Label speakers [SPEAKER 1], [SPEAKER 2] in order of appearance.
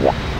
[SPEAKER 1] Yeah.